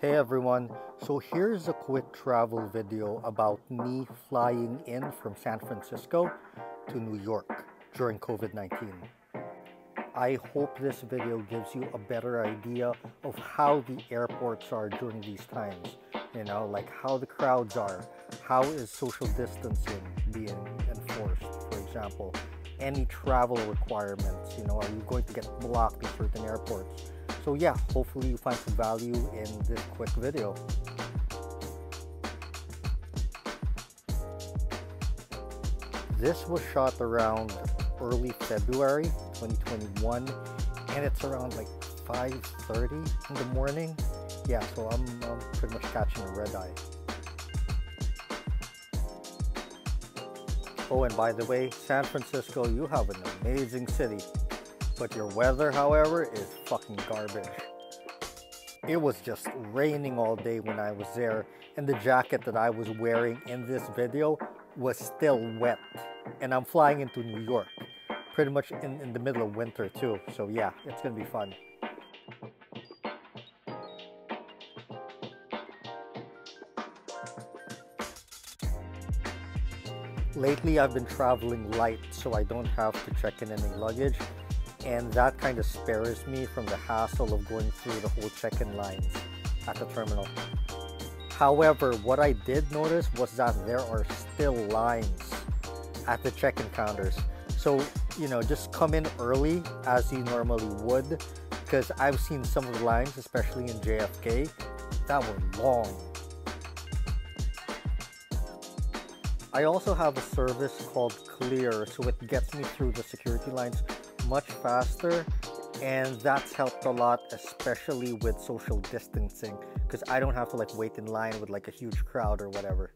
Hey everyone, so here's a quick travel video about me flying in from San Francisco to New York during COVID-19. I hope this video gives you a better idea of how the airports are during these times. You know, like how the crowds are, how is social distancing being enforced, for example, any travel requirements, you know, are you going to get blocked in certain airports? So yeah, hopefully you find some value in this quick video. This was shot around early February 2021 and it's around like 5.30 in the morning. Yeah, so I'm, I'm pretty much catching a red eye. Oh, and by the way, San Francisco, you have an amazing city. But your weather, however, is fucking garbage. It was just raining all day when I was there, and the jacket that I was wearing in this video was still wet. And I'm flying into New York, pretty much in, in the middle of winter too. So yeah, it's gonna be fun. Lately, I've been traveling light, so I don't have to check in any luggage and that kind of spares me from the hassle of going through the whole check-in lines at the terminal. However, what I did notice was that there are still lines at the check-in counters. So, you know, just come in early as you normally would because I've seen some of the lines, especially in JFK, that were long. I also have a service called Clear, so it gets me through the security lines much faster and that's helped a lot especially with social distancing because I don't have to like wait in line with like a huge crowd or whatever.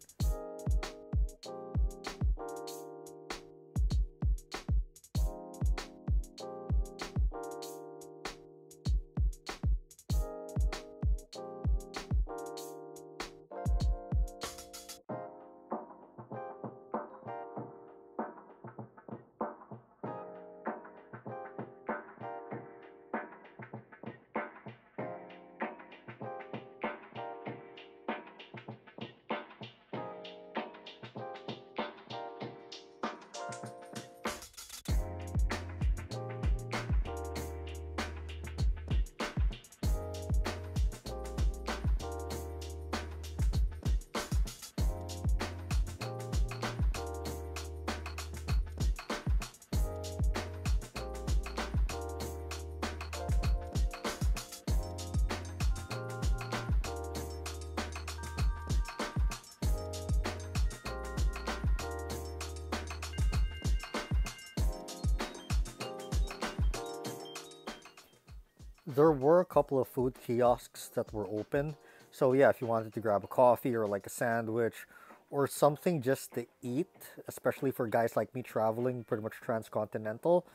There were a couple of food kiosks that were open. So yeah, if you wanted to grab a coffee or like a sandwich or something just to eat, especially for guys like me traveling pretty much transcontinental,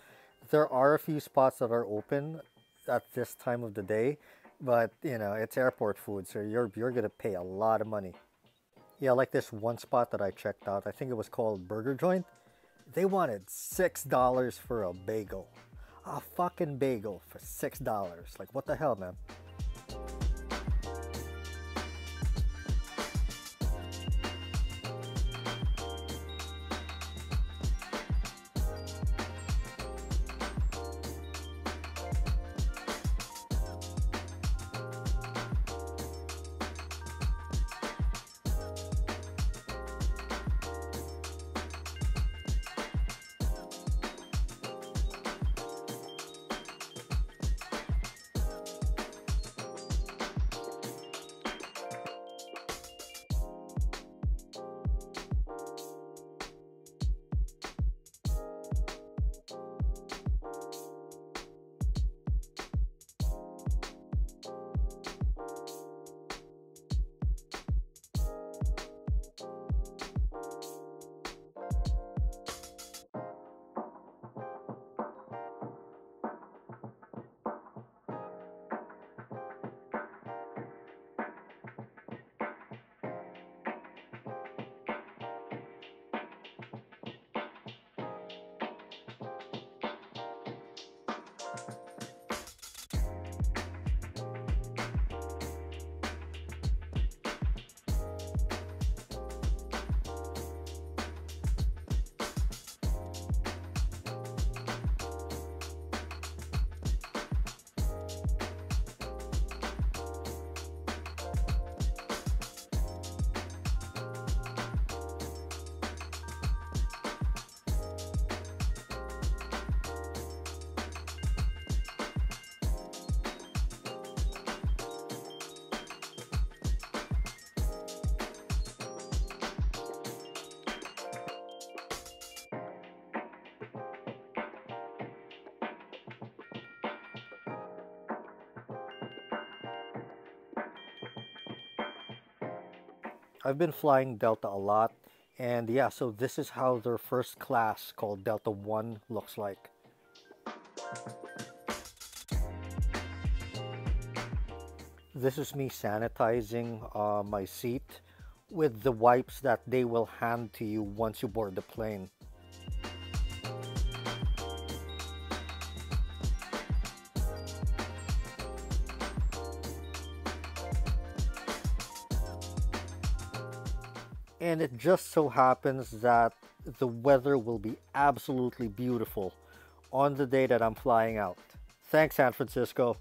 there are a few spots that are open at this time of the day, but you know, it's airport food, so you're you're going to pay a lot of money. Yeah, like this one spot that I checked out, I think it was called Burger Joint. They wanted $6 for a bagel a fucking bagel for six dollars. Like what the hell, man? I've been flying Delta a lot, and yeah, so this is how their first class called Delta 1 looks like. This is me sanitizing uh, my seat with the wipes that they will hand to you once you board the plane. And it just so happens that the weather will be absolutely beautiful on the day that I'm flying out. Thanks, San Francisco.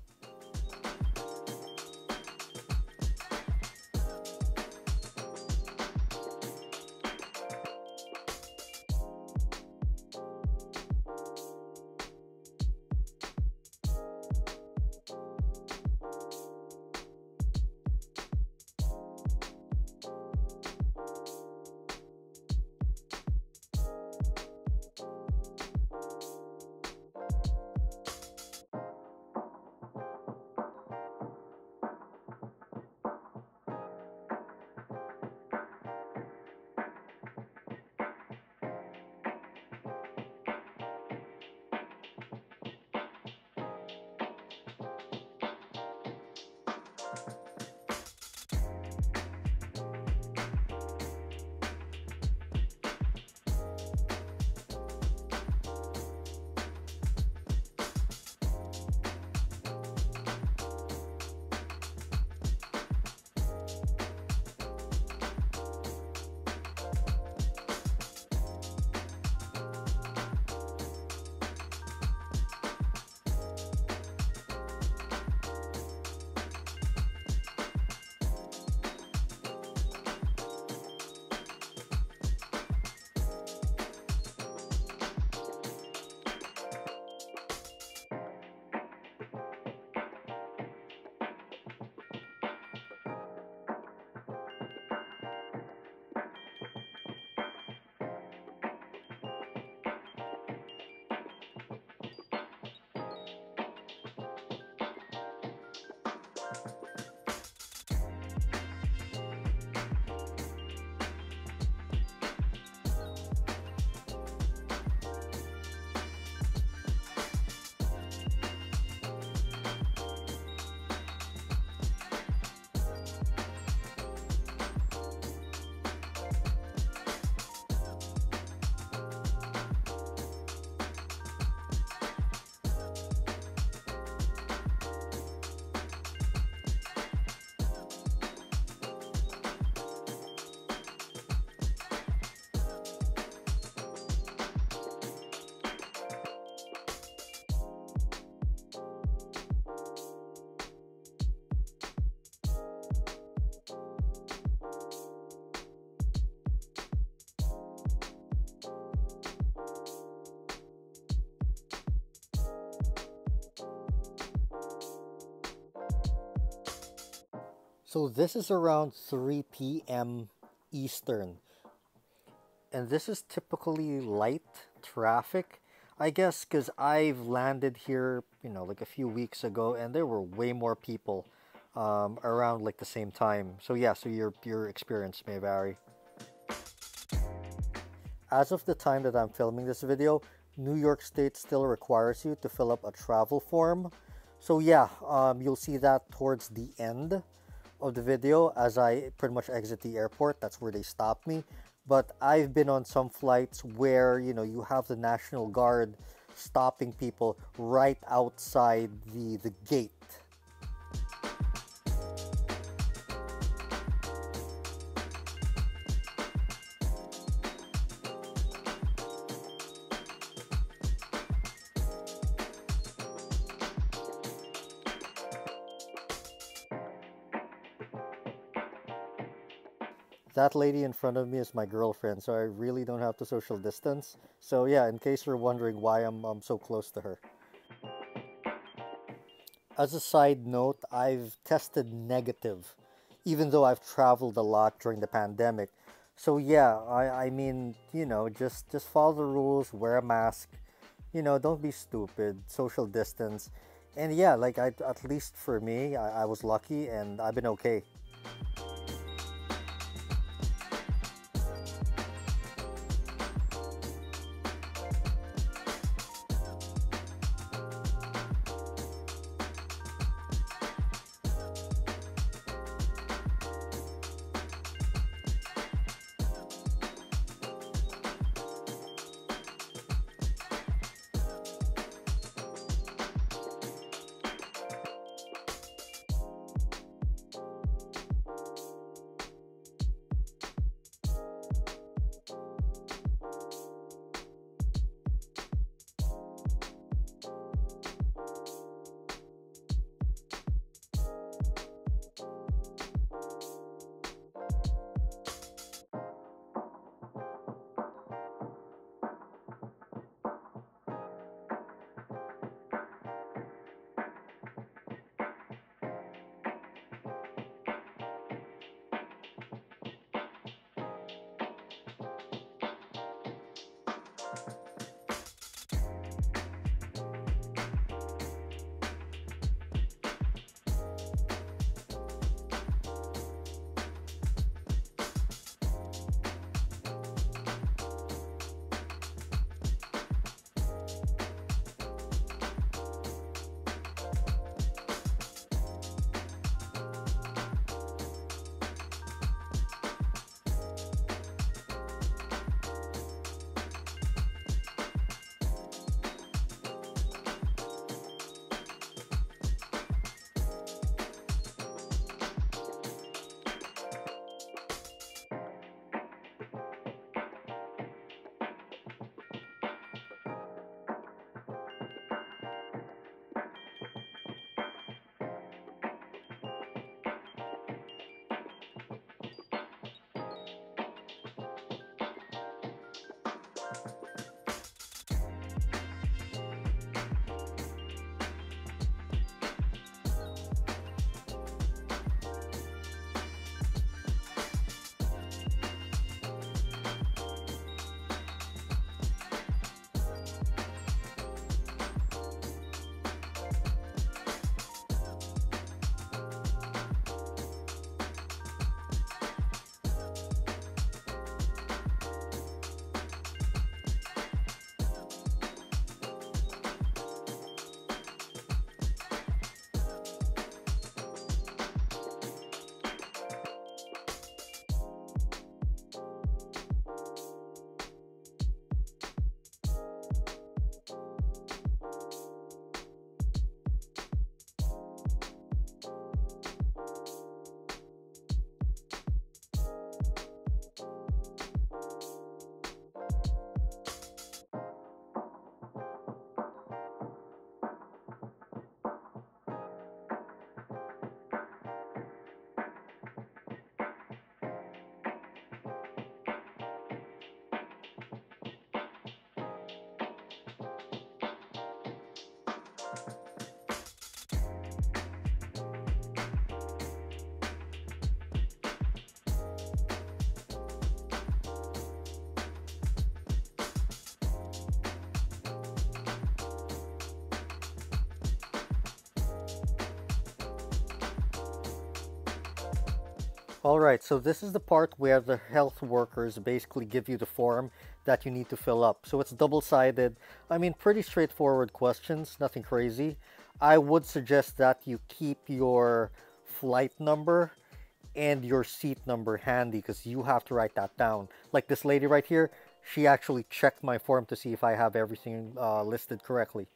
So this is around 3 p.m. Eastern. And this is typically light traffic. I guess because I've landed here, you know, like a few weeks ago, and there were way more people um, around like the same time. So yeah, so your your experience may vary. As of the time that I'm filming this video, New York State still requires you to fill up a travel form. So yeah, um, you'll see that towards the end of the video as I pretty much exit the airport. That's where they stop me. But I've been on some flights where, you know, you have the National Guard stopping people right outside the, the gate that lady in front of me is my girlfriend, so I really don't have to social distance. So yeah, in case you're wondering why I'm, I'm so close to her. As a side note, I've tested negative, even though I've traveled a lot during the pandemic. So yeah, I, I mean, you know, just, just follow the rules, wear a mask, you know, don't be stupid, social distance. And yeah, like I, at least for me, I, I was lucky and I've been okay. All right, so this is the part where the health workers basically give you the form that you need to fill up. So it's double-sided. I mean, pretty straightforward questions, nothing crazy. I would suggest that you keep your flight number and your seat number handy because you have to write that down. Like this lady right here, she actually checked my form to see if I have everything uh, listed correctly.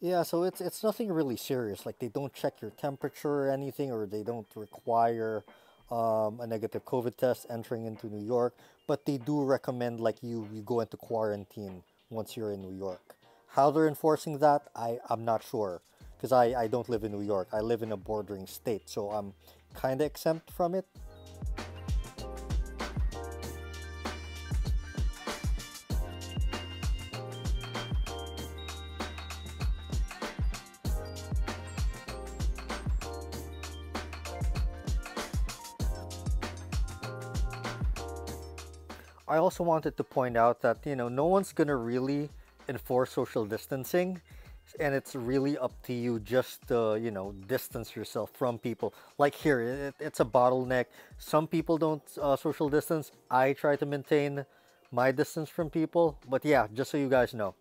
Yeah, so it's it's nothing really serious. Like they don't check your temperature or anything, or they don't require um, a negative COVID test entering into New York. But they do recommend like you you go into quarantine once you're in New York. How they're enforcing that, I I'm not sure because I I don't live in New York. I live in a bordering state, so I'm kind of exempt from it. I also wanted to point out that, you know, no one's going to really enforce social distancing and it's really up to you just to, you know, distance yourself from people. Like here, it, it's a bottleneck. Some people don't uh, social distance. I try to maintain my distance from people. But yeah, just so you guys know.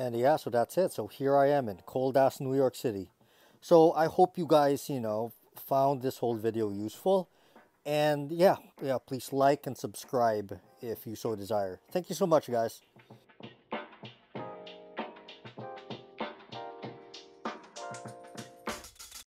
And yeah, so that's it. So here I am in cold ass New York City. So I hope you guys, you know, found this whole video useful. And yeah, yeah, please like and subscribe if you so desire. Thank you so much, guys.